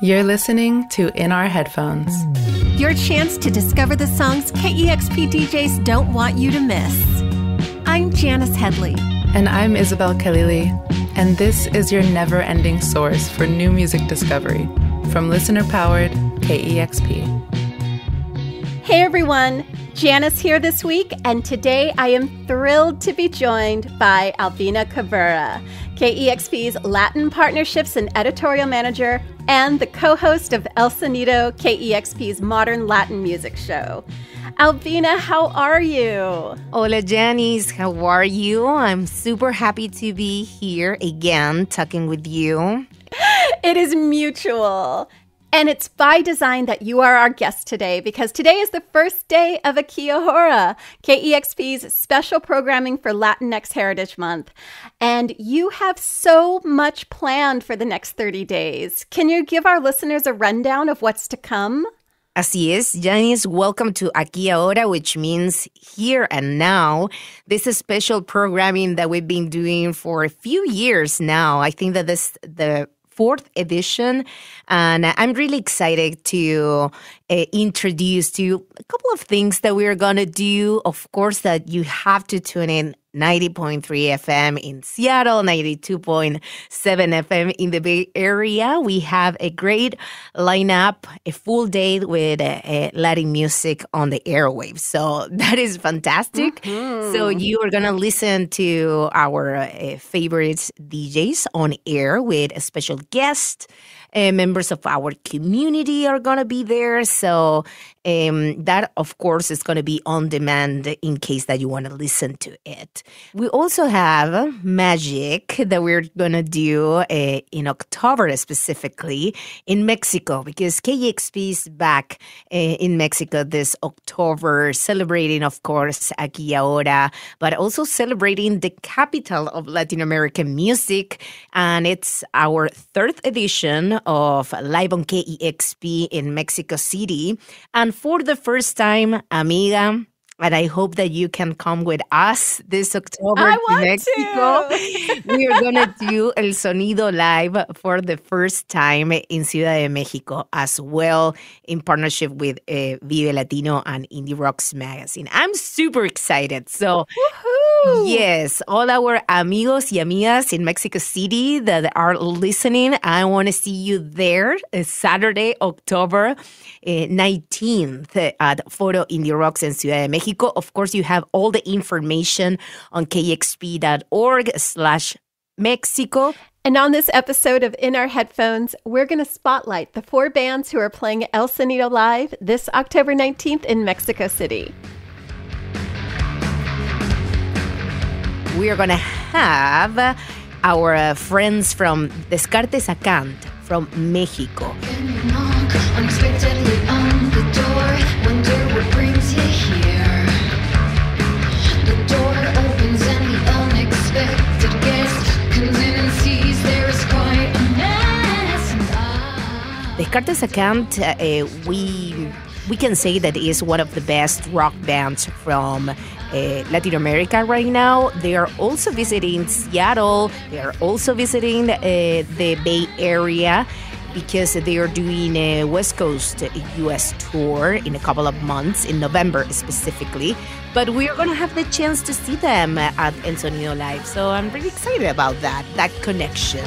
You're listening to In Our Headphones. Your chance to discover the songs KEXP DJs don't want you to miss. I'm Janice Headley. And I'm Isabel Khalili. And this is your never ending source for new music discovery from listener powered KEXP. Hey everyone, Janice here this week, and today I am thrilled to be joined by Albina Cabrera, KEXP's Latin Partnerships and Editorial Manager and the co host of El Sonido, KEXP's modern Latin music show. Albina, how are you? Hola, Janice. How are you? I'm super happy to be here again talking with you. It is mutual. And it's by design that you are our guest today because today is the first day of Aquí Ahora, KEXP's special programming for Latinx Heritage Month. And you have so much planned for the next 30 days. Can you give our listeners a rundown of what's to come? Así es, Janice, welcome to Aquí Ahora, which means here and now. This is special programming that we've been doing for a few years now. I think that this the fourth edition. And I'm really excited to uh, introduce to you a couple of things that we're going to do. Of course, that you have to tune in 90.3 FM in Seattle, 92.7 FM in the Bay Area. We have a great lineup, a full day with uh, uh, Latin music on the airwaves. So that is fantastic. Mm-hmm. So you are going to listen to our uh, favorite DJs on air with a special guest. Uh, members of our community are going to be there. So um, that, of course, is going to be on demand in case that you want to listen to it. We also have magic that we're going to do uh, in October specifically in Mexico because KEXP is back uh, in Mexico this October, celebrating, of course, Aquí Ahora, but also celebrating the capital of Latin American music. And it's our third edition of Live on KEXP in Mexico City. And for the first time, amiga, and I hope that you can come with us this October to Mexico. To. we are going to do El Sonido Live for the first time in Ciudad de Mexico as well, in partnership with uh, Vive Latino and Indie Rocks Magazine. I'm super excited. So, Woo-hoo. yes, all our amigos y amigas in Mexico City that are listening, I want to see you there uh, Saturday, October uh, 19th at Foro Indie Rocks in Ciudad de Mexico. Mexico. Of course, you have all the information on kexp.org slash Mexico. And on this episode of In Our Headphones, we're going to spotlight the four bands who are playing El Sonido Live this October 19th in Mexico City. We are going to have our uh, friends from Descartes a Kant from Mexico. Descartes a Kant, uh, we we can say that is one of the best rock bands from uh, Latin America right now. They are also visiting Seattle. They are also visiting uh, the Bay Area because they are doing a West Coast US tour in a couple of months, in November specifically. But we are going to have the chance to see them at El Sonido Live. So I'm really excited about that, that connection.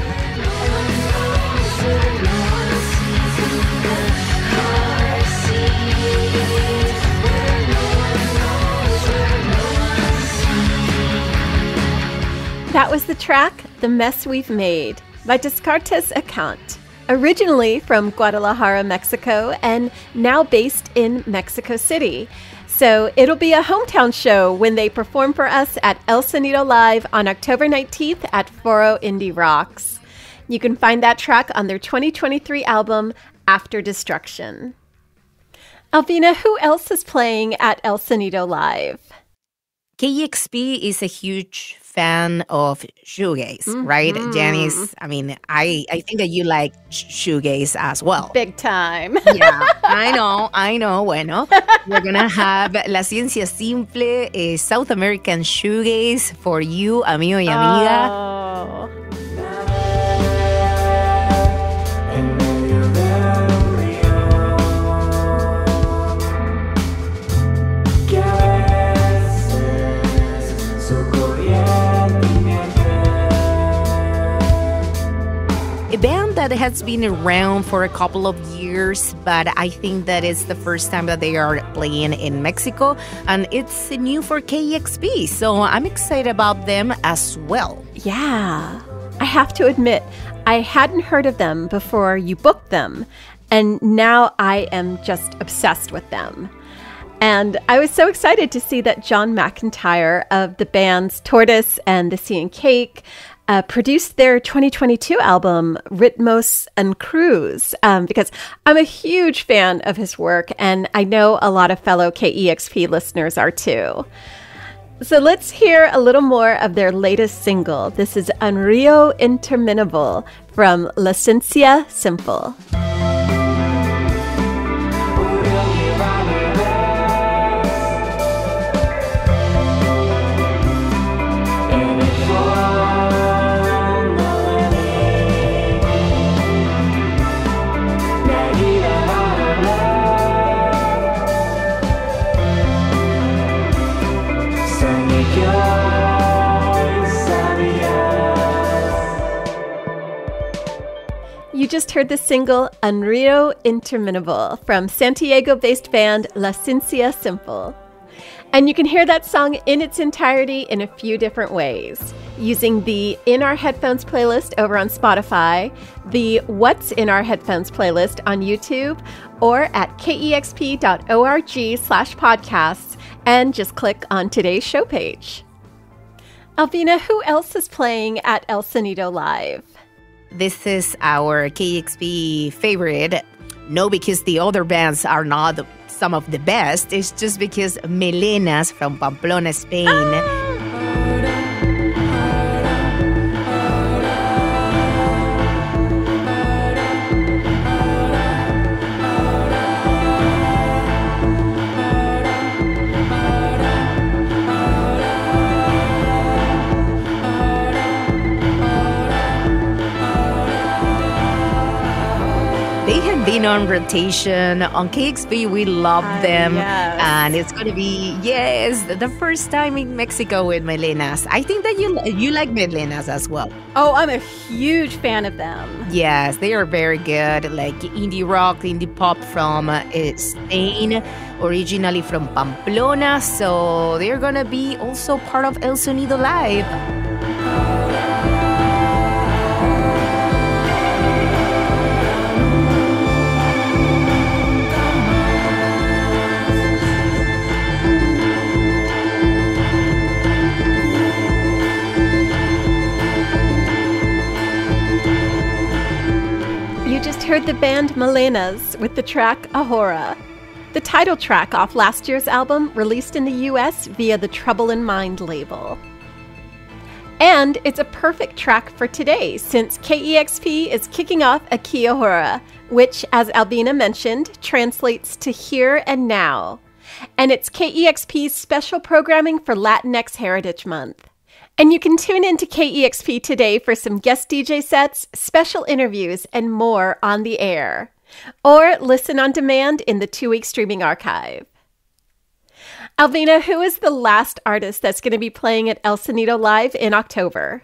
Was the track The Mess We've Made by Descartes a Kant, originally from Guadalajara, Mexico, and now based in Mexico City. So it'll be a hometown show when they perform for us at El Sonido Live on October 19th at Foro Indie Rocks. You can find that track on their 2023 album, After Destruction. Albina, who else is playing at El Sonido Live? KEXP is a huge fan of shoegaze, mm-hmm. right, Janice? I mean, I I think that you like shoegaze as well. Big time. yeah, I know, I know. Bueno, we're gonna have La Ciencia Simple, a South American shoegaze for you, amigo y amiga. Oh. That has been around for a couple of years, but I think that it's the first time that they are playing in Mexico, and it's new for KEXP. So I'm excited about them as well. Yeah. I have to admit, I hadn't heard of them before you booked them, and now I am just obsessed with them. And I was so excited to see that John McEntire of the bands Tortoise and The Sea and Cake uh, produced their 2022 album, Ritmos and Cruz, um, because I'm a huge fan of his work, and I know a lot of fellow KEXP listeners are too. So let's hear a little more of their latest single. This is Un Rio Interminable from La Ciencia Simple. Just heard the single Un Rio Interminable from Santiago based band La Ciencia Simple. And you can hear that song in its entirety in a few different ways using the In Our Headphones playlist over on Spotify, the What's in Our Headphones playlist on YouTube, or at kexp.org slash podcasts, and just click on today's show page. Albina, who else is playing at El Sonido Live? This is our KEXP favorite. No, because the other bands are not some of the best. It's just because Melenas from Pamplona, Spain. Ah! On rotation on KEXP. We love uh, them, yes. and it's going to be yes the first time in Mexico with Melenas. I think that you you like Melenas as well. Oh, I'm a huge fan of them. Yes, they are very good, like indie rock, indie pop from uh, Spain, originally from Pamplona. So they're gonna be also part of El Sonido Live. Heard the band Melenas with the track Ahora, the title track off last year's album released in the US via the Trouble in Mind label. And it's a perfect track for today since KEXP is kicking off Aquí Ahora, which, as Albina mentioned, translates to here and now. And it's KEXP's special programming for Latinx Heritage Month. And you can tune in to KEXP today for some guest DJ sets, special interviews, and more on the air. Or listen on demand in the two week streaming archive. Albina, who is the last artist that's going to be playing at El Sonido Live in October?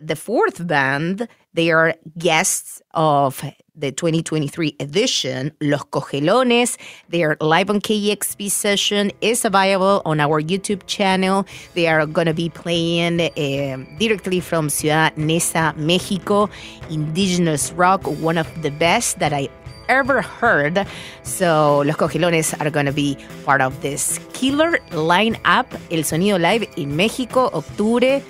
The fourth band, they are guests of the 2023 edition, Los Cogelones. Their live on KEXP session is available on our YouTube channel. They are going to be playing uh, directly from Ciudad Neza, Mexico. Indigenous rock, one of the best that I ever heard. So, Los Cogelones are going to be part of this killer lineup, El Sonido Live in Mexico, Octubre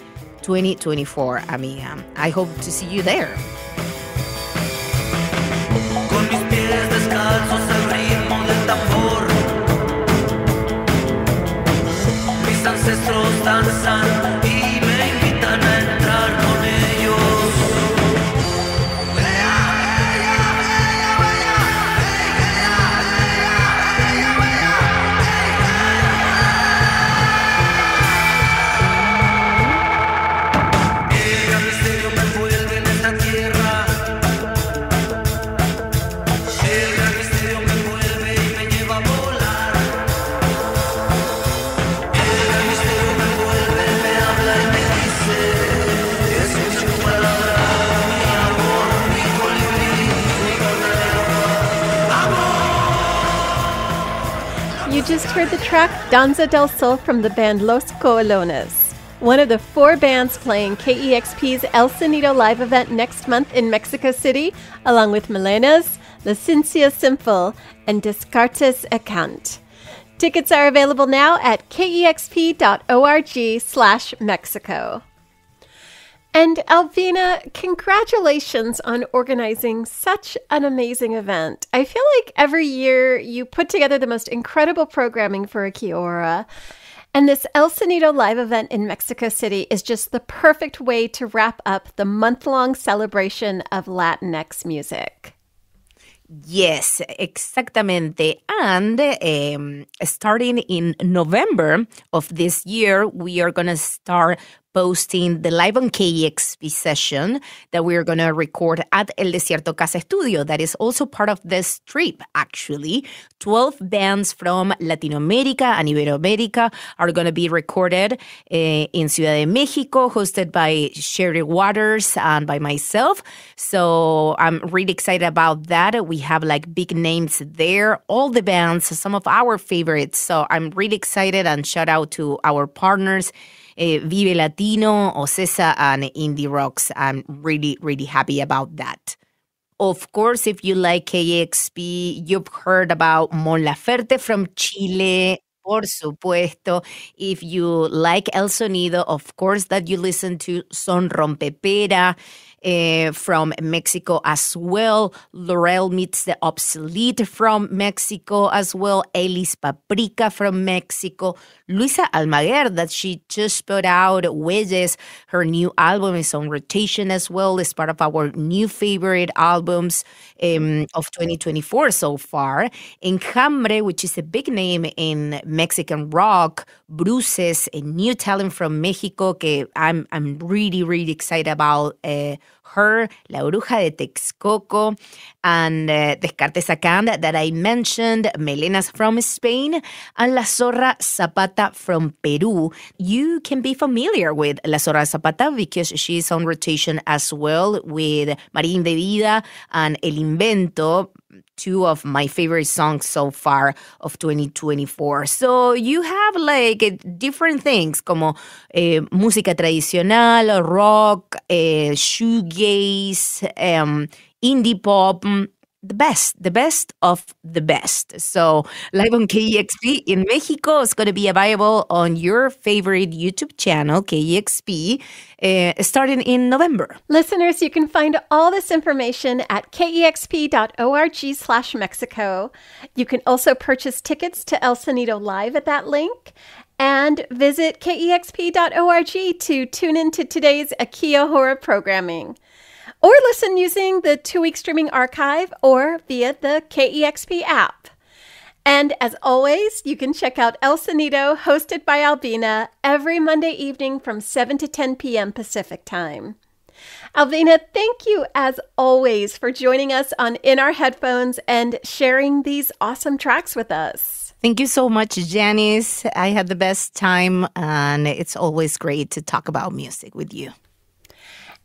2024, amiga. I hope to see you there. Danzan just heard the track Danza del Sol from the band Los Cogelones, one of the four bands playing KEXP's El Sonido live event next month in Mexico City, along with Melenas, La Ciencia Simple, and Descartes a Kant. Tickets are available now at kexp.org slash Mexico. And Albina, congratulations on organizing such an amazing event. I feel like every year you put together the most incredible programming for Aquí Ahora. And this El Sonido live event in Mexico City is just the perfect way to wrap up the month long celebration of Latinx music. Yes, exactamente. And um, starting in November of this year, we are going to start posting the live on KEXP session that we're going to record at El Desierto Casa Estudio. That is also part of this trip, actually. 12 bands from Latin America and Iberoamerica are going to be recorded uh, in Ciudad de Mexico, hosted by Cheryl Waters and by myself. So I'm really excited about that. We have like big names there, all the bands, some of our favorites. So I'm really excited and shout out to our partners uh, Vive Latino, Ocesa, and Indie Rocks. I'm really, really happy about that. Of course, if you like KEXP, you've heard about Mon Laferte from Chile. Por supuesto. If you like El Sonido, of course, that you listen to Son Rompe Pera uh, from Mexico as well. Lorelle Meets the Obsolete from Mexico as well. Elis Paprika from Mexico. Luisa Almaguer, that she just put out Wedges. Her new album is on rotation as well. It's part of our new favorite albums um, of 2024 so far. Enjambre, which is a big name in Mexican rock. Bruces, a new talent from Mexico que I'm, I'm really, really excited about. Uh, her, La Bruja de Texcoco, and uh, Descartes Account that I mentioned, Melenas from Spain, and La Zorra Zapata from Peru. You can be familiar with La Zorra Zapata because she's on rotation as well with Marín de Vida and El Invento two of my favorite songs so far of 2024. So you have like different things como eh, música tradicional, rock, eh, shoegaze, um, indie pop, the best, the best of the best. So, live on KEXP in Mexico is going to be available on your favorite YouTube channel, KEXP, uh, starting in November. Listeners, you can find all this information at kexp.org slash Mexico. You can also purchase tickets to El Sonido Live at that link and visit kexp.org to tune into today's Aquí Ahora programming or listen using the two week streaming archive or via the KEXP app. And as always, you can check out El Sonido, hosted by Albina, every Monday evening from 7 to 10 p.m. Pacific Time. Albina, thank you as always for joining us on In Our Headphones and sharing these awesome tracks with us. Thank you so much, Janice. I had the best time, and it's always great to talk about music with you.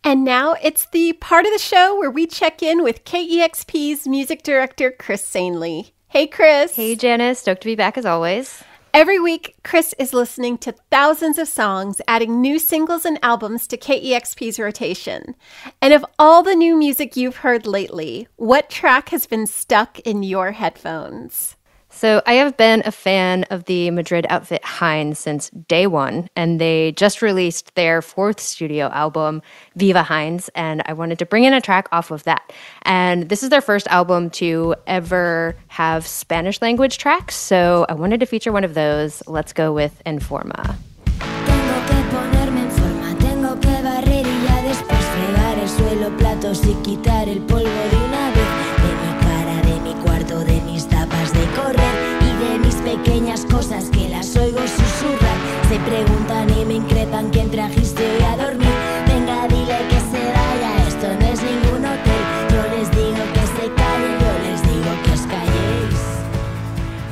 And now it's the part of the show where we check in with KEXP's music director, Chris Sanley. Hey, Chris. Hey, Janice. Stoked to be back as always. Every week, Chris is listening to thousands of songs, adding new singles and albums to KEXP's rotation. And of all the new music you've heard lately, what track has been stuck in your headphones? So I have been a fan of the Madrid outfit Hinds since day one, and they just released their fourth studio album, Viva Hinds, and I wanted to bring in a track off of that. And this is their first album to ever have Spanish language tracks, so I wanted to feature one of those. Let's go with En Forma. y quitar el polvo de preguntan y me increpan quién trajiste hoy a dormir. Venga, dile que se vaya, esto no es ningún hotel. Yo les digo que se callen, yo les digo que os calléis.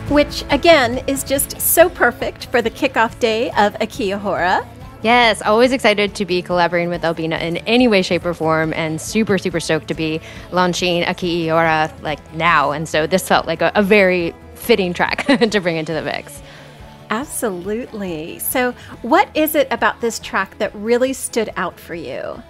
Which, again, is just so perfect for the kickoff day of Aquí Ahora. Yes, always excited to be collaborating with Albina in any way, shape, or form, and super, super stoked to be launching Aquí Ahora like now. And so this felt like a, a very fitting track to bring into the mix. Absolutely. So, what is it about this track that really stood out for you?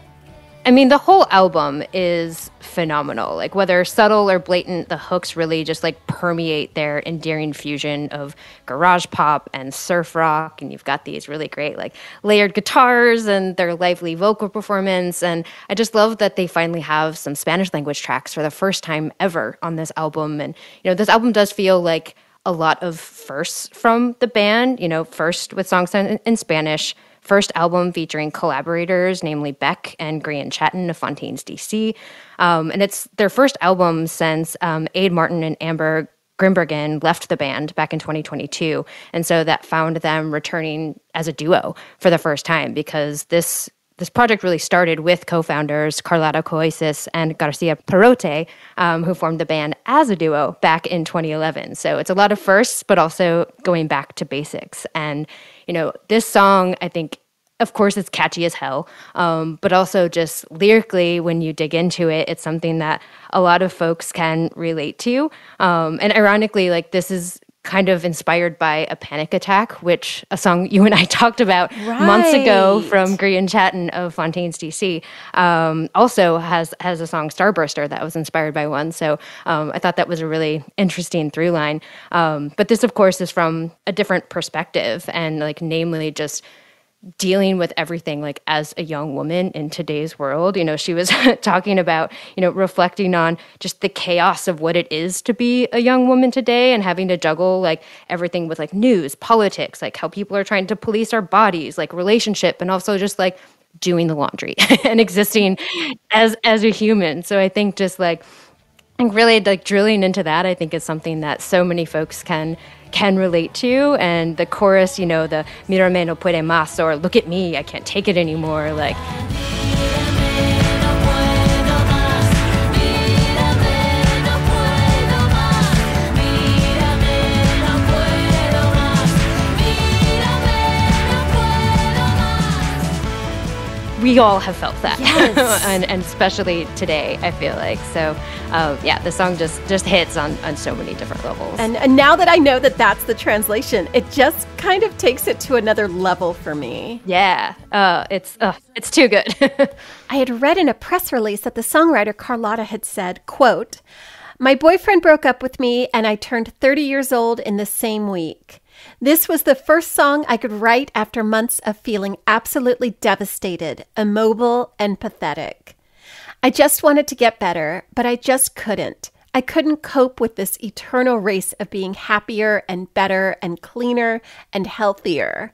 I mean, the whole album is phenomenal. Like, whether subtle or blatant, the hooks really just like permeate their endearing fusion of garage pop and surf rock. And you've got these really great, like, layered guitars and their lively vocal performance. And I just love that they finally have some Spanish language tracks for the first time ever on this album. And, you know, this album does feel like a lot of firsts from the band, you know, first with songs in, in Spanish first album featuring collaborators, namely Beck and Grian Chatten of Fontaines DC. Um, and it's their first album since um, Ade Martin and Amber Grimbergen left the band back in 2022. And so that found them returning as a duo for the first time because this this project really started with co-founders Carlotta Cosials and Garcia Perrote, um, who formed the band as a duo back in 2011. So it's a lot of firsts, but also going back to basics. And you know, this song, I think, of course, it's catchy as hell, um, but also just lyrically, when you dig into it, it's something that a lot of folks can relate to. Um, and ironically, like this is kind of inspired by a panic attack, which a song you and I talked about right. months ago from Grian Chatten of Fontaines DC. Um, also has has a song Starburster that was inspired by one. So um, I thought that was a really interesting through line. Um, but this, of course, is from a different perspective, and like namely just dealing with everything like as a young woman in today's world you know she was talking about you know reflecting on just the chaos of what it is to be a young woman today and having to juggle like everything with like news politics like how people are trying to police our bodies like relationship and also just like doing the laundry and existing as as a human. So i think just like and really like drilling into that i think is something that so many folks can can relate to. And the chorus, you know, the Mirame no puede más or look at me, I can't take it anymore. Like, we all have felt that, yes. and, and especially today, I feel like. So, um, yeah, the song just just hits on on so many different levels. And, and now that I know that that's the translation, it just kind of takes it to another level for me. Yeah, uh, it's uh, it's too good. I had read in a press release that the songwriter Carlotta had said, "quote." My boyfriend broke up with me, and I turned 30 years old in the same week. This was the first song I could write after months of feeling absolutely devastated, immobile, and pathetic. I just wanted to get better, but I just couldn't. I couldn't cope with this eternal race of being happier and better and cleaner and healthier.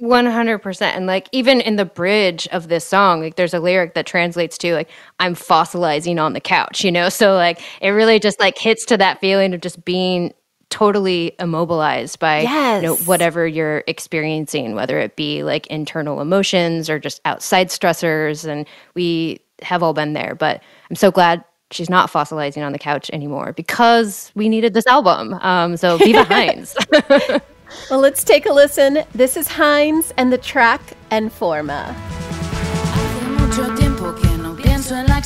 100% and like even in the bridge of this song like there's a lyric that translates to like i'm fossilizing on the couch you know so like it really just like hits to that feeling of just being totally immobilized by yes. you know, whatever you're experiencing, whether it be like internal emotions or just outside stressors. And we have all been there. But I'm so glad she's not fossilizing on the couch anymore because we needed this album. Um, so Viva Hinds. well, let's take a listen. This is Hinds and the track En Forma.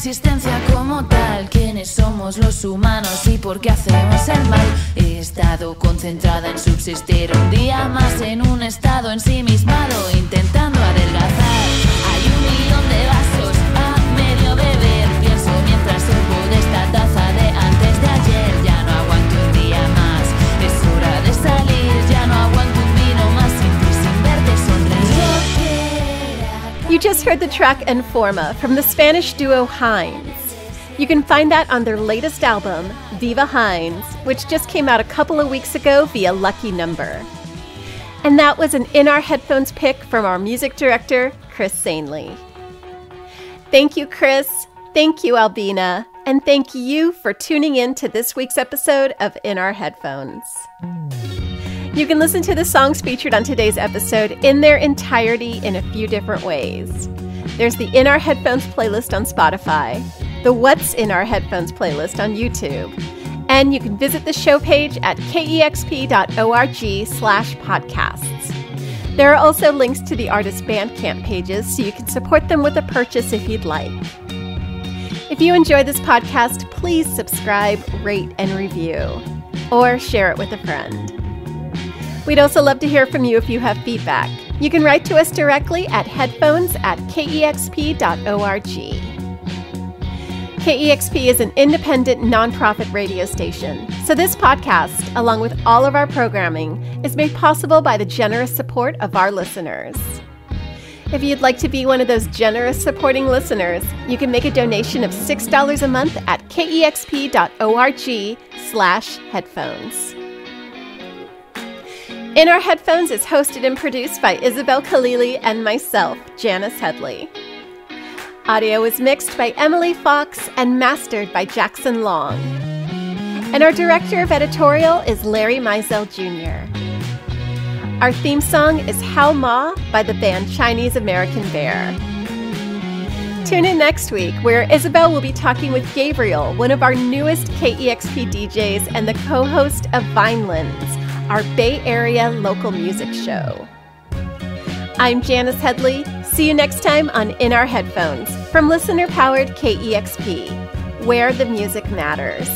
Existencia como tal, quiénes somos los humanos y por qué hacemos el mal. He estado concentrada en subsistir un día más en un estado ensimismado, intentando adelgazar. Hay un millón de vasos a medio beber, pienso mientras sirvo de esta taza You just heard the track En Forma from the Spanish duo Hinds. You can find that on their latest album, Viva Hinds, which just came out a couple of weeks ago via Lucky Number. And that was an In Our Headphones pick from our music director, Chris Sanley. Thank you, Chris. Thank you, Albina. And thank you for tuning in to this week's episode of In Our Headphones. You can listen to the songs featured on today's episode in their entirety in a few different ways. There's the In Our Headphones playlist on Spotify, the What's in Our Headphones playlist on YouTube, and you can visit the show page at kexp.org slash podcasts. There are also links to the artist Bandcamp pages so you can support them with a purchase if you'd like. If you enjoy this podcast, please subscribe, rate, and review. or share it with a friend. We'd also love to hear from you if you have feedback. You can write to us directly at headphones at kexp.org. KEXP is an independent nonprofit radio station, so this podcast, along with all of our programming, is made possible by the generous support of our listeners. If you'd like to be one of those generous supporting listeners, you can make a donation of $6 a month at kexp.org slash headphones. In Our Headphones is hosted and produced by Isabel Khalili and myself, Janice Headley. Audio is mixed by Emily Fox and mastered by Jackson Long. And our director of editorial is Larry Mizell Jr. Our theme song is Hao Ma by the band Chinese American Bear. Tune in next week, where Isabel will be talking with Gabriel, one of our newest KEXP DJs and the co host of Vinelands our Bay Area local music show. I'm Janice Headley. See you next time on In Our Headphones from listener powered KEXP, where the music matters.